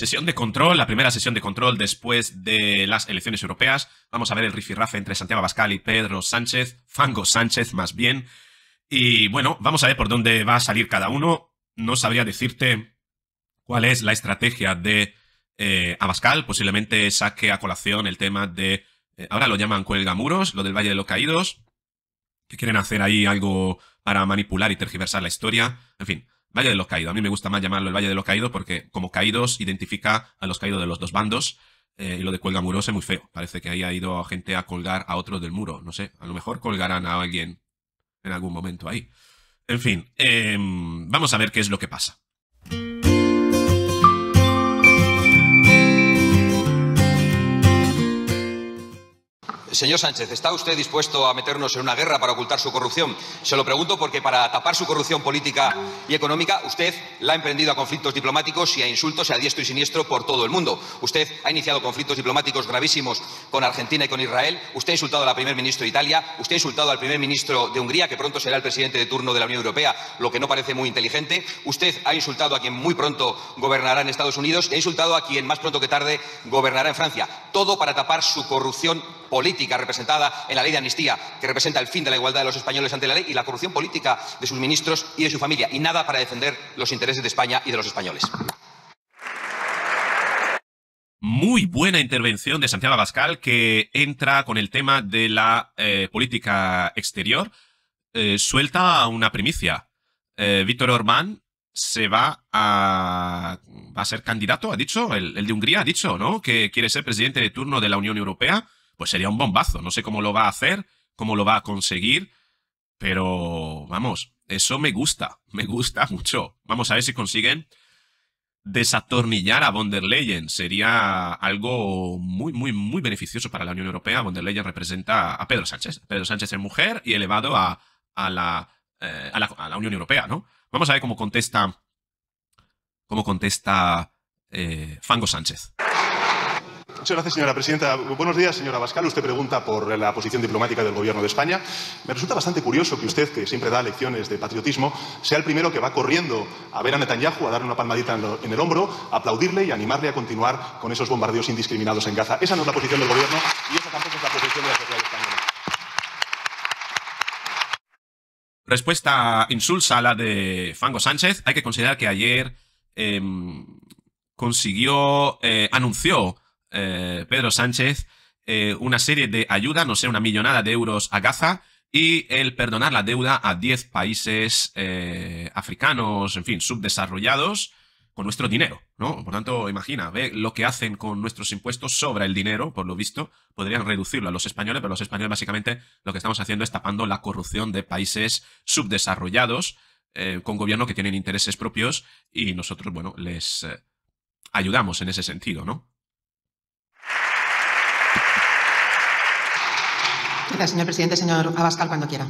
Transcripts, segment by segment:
Sesión de control, la primera sesión de control después de las elecciones europeas. Vamos a ver el rifirrafe entre Santiago Abascal y Pedro Sánchez, Fango Sánchez más bien. Y bueno, vamos a ver por dónde va a salir cada uno. No sabría decirte cuál es la estrategia de eh, Abascal. Posiblemente saque a colación el tema de, eh, ahora lo llaman cuelgamuros, lo del Valle de los Caídos, que quieren hacer ahí algo para manipular y tergiversar la historia. En fin, Valle de los Caídos. A mí me gusta más llamarlo el Valle de los Caídos porque como caídos identifica a los caídos de los dos bandos. Eh, y lo de cuelga muros es muy feo. Parece que ahí ha ido gente a colgar a otros del muro. No sé, a lo mejor colgarán a alguien en algún momento ahí. En fin, em, vamos a ver qué es lo que pasa. Señor Sánchez, ¿está usted dispuesto a meternos en una guerra para ocultar su corrupción? Se lo pregunto porque para tapar su corrupción política y económica, usted la ha emprendido a conflictos diplomáticos y a insultos a diestro y siniestro por todo el mundo. Usted ha iniciado conflictos diplomáticos gravísimos con Argentina y con Israel. Usted ha insultado al primer ministro de Italia. Usted ha insultado al primer ministro de Hungría, que pronto será el presidente de turno de la Unión Europea, lo que no parece muy inteligente. Usted ha insultado a quien muy pronto gobernará en Estados Unidos y ha insultado a quien más pronto que tarde gobernará en Francia. Todo para tapar su corrupción política representada en la ley de amnistía, que representa el fin de la igualdad de los españoles ante la ley, y la corrupción política de sus ministros y de su familia, y nada para defender los intereses de España y de los españoles. Muy buena intervención de Santiago Abascal que entra con el tema de la eh, política exterior. Eh, suelta una primicia. Eh, Víctor Orbán se va a, ser candidato, ha dicho, el, el, de Hungría ha dicho, ¿no? Que quiere ser presidente de turno de la Unión Europea pues sería un bombazo. No sé cómo lo va a hacer, cómo lo va a conseguir, pero vamos, eso me gusta, me gusta mucho. Vamos a ver si consiguen desatornillar a von der Leyen. Sería algo muy, muy, muy beneficioso para la Unión Europea. Von der Leyen representa a Pedro Sánchez. Pedro Sánchez es mujer y elevado a, a, la, eh, a, la, Unión Europea, ¿no? Vamos a ver cómo contesta, cómo contesta eh, Fango Sánchez. Muchas gracias, señora presidenta. Buenos días, señora Bascal. Usted pregunta por la posición diplomática del Gobierno de España. Me resulta bastante curioso que usted, que siempre da lecciones de patriotismo, sea el primero que va corriendo a ver a Netanyahu, a darle una palmadita en, el hombro, aplaudirle y animarle a continuar con esos bombardeos indiscriminados en Gaza. Esa no es la posición del Gobierno y esa tampoco es la posición de la sociedad española. Respuesta insulsa a la de Fango Sánchez. Hay que considerar que ayer eh, consiguió, eh, anunció eh, Pedro Sánchez eh, una serie de ayuda, no sé, una millonada de euros a Gaza y el perdonar la deuda a 10 países eh, africanos, en fin, subdesarrollados, con nuestro dinero, ¿no? Por tanto, imagina, ve lo que hacen con nuestros impuestos, sobra el dinero, por lo visto, podrían reducirlo a los españoles, pero los españoles básicamente lo que estamos haciendo es tapando la corrupción de países subdesarrollados, con gobierno que tienen intereses propios y nosotros, bueno, les ayudamos en ese sentido, ¿no? Gracias, señor presidente. Señor Abascal, cuando quiera.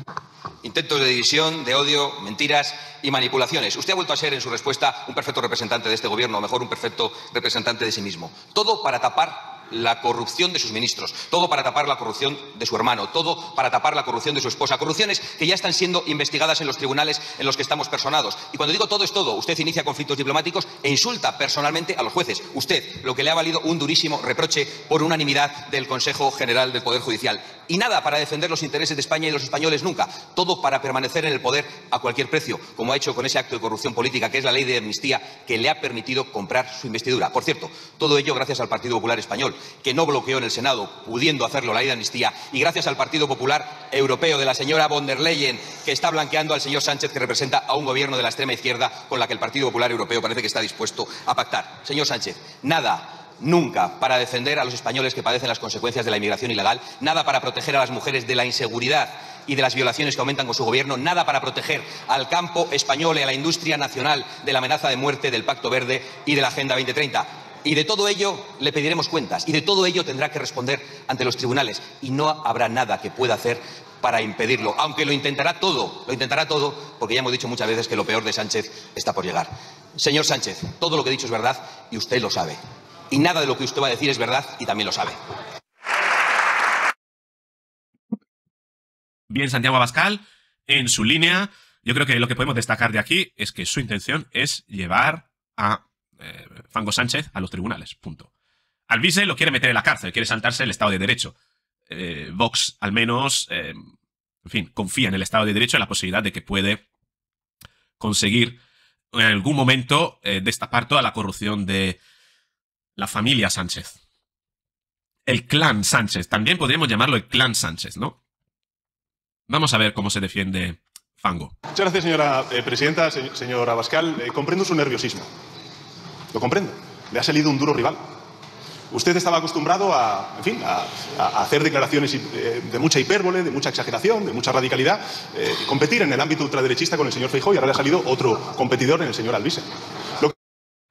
Intentos de división, de odio, mentiras y manipulaciones. Usted ha vuelto a ser en su respuesta un perfecto representante de este gobierno, o mejor, un perfecto representante de sí mismo. Todo para tapar la corrupción de sus ministros, todo para tapar la corrupción de su hermano, todo para tapar la corrupción de su esposa. Corrupciones que ya están siendo investigadas en los tribunales en los que estamos personados. Y cuando digo todo es todo, usted inicia conflictos diplomáticos e insulta personalmente a los jueces. Usted, lo que le ha valido un durísimo reproche por unanimidad del Consejo General del Poder Judicial. Y nada para defender los intereses de España y de los españoles nunca. Todo para permanecer en el poder a cualquier precio, como ha hecho con ese acto de corrupción política que es la ley de amnistía que le ha permitido comprar su investidura. Por cierto, todo ello gracias al Partido Popular Español que no bloqueó en el Senado, pudiendo hacerlo la ley de amnistía, y gracias al Partido Popular Europeo de la señora von der Leyen, que está blanqueando al señor Sánchez, que representa a un gobierno de la extrema izquierda con la que el Partido Popular Europeo parece que está dispuesto a pactar. Señor Sánchez, nada nunca para defender a los españoles que padecen las consecuencias de la inmigración ilegal, nada para proteger a las mujeres de la inseguridad y de las violaciones que aumentan con su gobierno, nada para proteger al campo español y a la industria nacional de la amenaza de muerte del Pacto Verde y de la Agenda 2030. Y de todo ello le pediremos cuentas y de todo ello tendrá que responder ante los tribunales y no habrá nada que pueda hacer para impedirlo, aunque lo intentará todo, lo intentará todo, porque ya hemos dicho muchas veces que lo peor de Sánchez está por llegar. Señor Sánchez, todo lo que he dicho es verdad y usted lo sabe. Y nada de lo que usted va a decir es verdad y también lo sabe. Bien, Santiago Abascal, en su línea, yo creo que lo que podemos destacar de aquí es que su intención es llevar a eh, Fango Sánchez a los tribunales. Punto. Alvise lo quiere meter en la cárcel, quiere saltarse el Estado de Derecho. Eh, Vox, al menos, eh, en fin, confía en el Estado de Derecho, en la posibilidad de que puede conseguir en algún momento destapar toda la corrupción de la familia Sánchez. El clan Sánchez. También podríamos llamarlo el clan Sánchez, ¿no? Vamos a ver cómo se defiende Fango. Muchas gracias, señora presidenta. señora Abascal, eh, comprendo su nerviosismo. Lo comprendo. Le ha salido un duro rival. Usted estaba acostumbrado a, en fin, a, hacer declaraciones eh, de mucha hipérbole, de mucha exageración, de mucha radicalidad, competir en el ámbito ultraderechista con el señor Feijóo y ahora le ha salido otro competidor en el señor Alvise.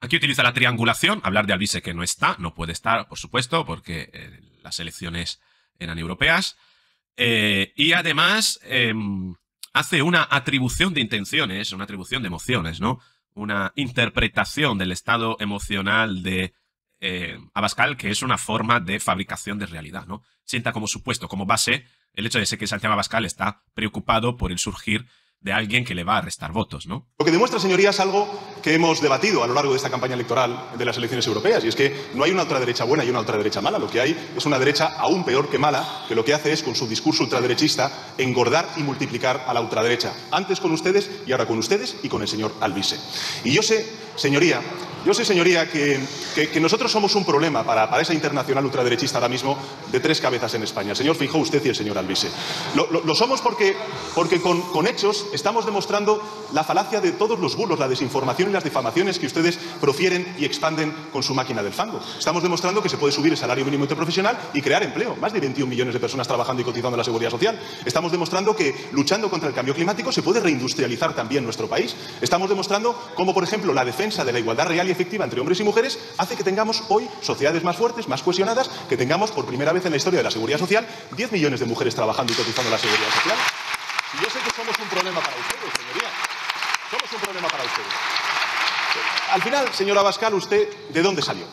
Aquí utiliza la triangulación, hablar de Alvise que no está, no puede estar, por supuesto, porque las elecciones eran europeas. Eh, y además em, hace una atribución de intenciones, una atribución de emociones, ¿no? Una interpretación del estado emocional de eh, Abascal, que es una forma de fabricación de realidad, ¿no? Sienta como supuesto, como base, el hecho de ser que Santiago Abascal está preocupado por el surgir de alguien que le va a restar votos, ¿no? Lo que demuestra, señorías, algo que hemos debatido a lo largo de esta campaña electoral de las elecciones europeas, y es que no hay una ultraderecha buena y una ultraderecha mala. Lo que hay es una derecha aún peor que mala, que lo que hace es, con su discurso ultraderechista, engordar y multiplicar a la ultraderecha. Antes con ustedes y ahora con ustedes y con el señor Alvise. Y yo sé, señoría, yo sé, señoría, que, nosotros somos un problema para, esa internacional ultraderechista ahora mismo de tres cabezas en España. El señor Fijó, usted y el señor Alvise. Lo, somos porque, porque con, hechos estamos demostrando la falacia de todos los bulos, la desinformación y las difamaciones que ustedes profieren y expanden con su máquina del fango. Estamos demostrando que se puede subir el salario mínimo interprofesional y crear empleo. Más de 21 millones de personas trabajando y cotizando en la seguridad social. Estamos demostrando que luchando contra el cambio climático se puede reindustrializar también nuestro país. Estamos demostrando cómo, por ejemplo, la defensa de la igualdad real efectiva entre hombres y mujeres hace que tengamos hoy sociedades más fuertes, más cohesionadas, que tengamos por primera vez en la historia de la seguridad social 10 millones de mujeres trabajando y cotizando la seguridad social. Y yo sé que somos un problema para ustedes, señoría. Somos un problema para ustedes. Al final, señora Abascal, ¿usted de dónde salió?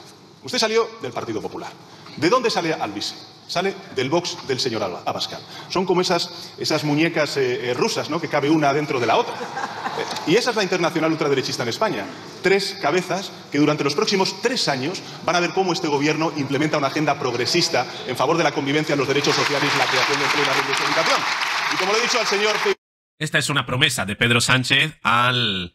Usted salió del Partido Popular. ¿De dónde sale Alvis? Sale del box del señor Abascal. Son como esas, esas muñecas eh, eh, rusas, ¿no? Que cabe una dentro de la otra. Eh, y esa es la internacional ultraderechista en España. Tres cabezas que durante los próximos tres años van a ver cómo este gobierno implementa una agenda progresista en favor de la convivencia, los derechos sociales, la creación de empleo y la reindustrialización. Y como le he dicho al señor... Esta es una promesa de Pedro Sánchez al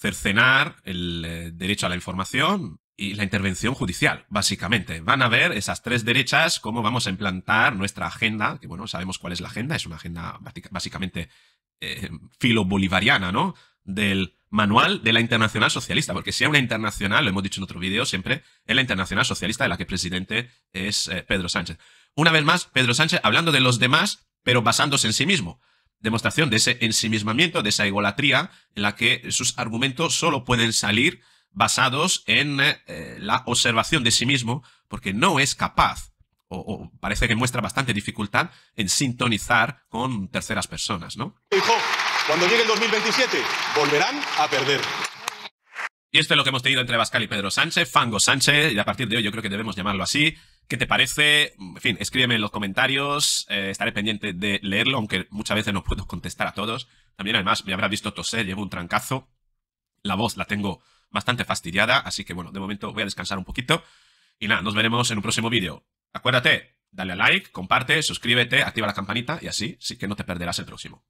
cercenar el derecho a la información, y la intervención judicial, básicamente. Van a ver esas tres derechas cómo vamos a implantar nuestra agenda, que bueno, sabemos cuál es la agenda, es una agenda básicamente eh, filo-bolivariana, ¿no? Del manual de la Internacional Socialista, porque si hay una internacional, lo hemos dicho en otro vídeo siempre, es la Internacional Socialista de la que presidente es eh, Pedro Sánchez. Una vez más, Pedro Sánchez hablando de los demás, pero basándose en sí mismo. Demostración de ese ensimismamiento, de esa egolatría, en la que sus argumentos solo pueden salir basados en eh, la observación de sí mismo, porque no es capaz, o, parece que muestra bastante dificultad, en sintonizar con terceras personas, ¿no? Hijo, cuando llegue el 2027, volverán a perder. Y esto es lo que hemos tenido entre Bascal y Pedro Sánchez, Fango Sánchez, y a partir de hoy yo creo que debemos llamarlo así. ¿Qué te parece? En fin, escríbeme en los comentarios, eh, estaré pendiente de leerlo, aunque muchas veces no puedo contestar a todos. También además me habrá visto toser, llevo un trancazo. La voz la tengo bastante fastidiada, así que bueno, de momento voy a descansar un poquito. Y nada, nos veremos en un próximo vídeo. Acuérdate, dale a like, comparte, suscríbete, activa la campanita y así sí que no te perderás el próximo.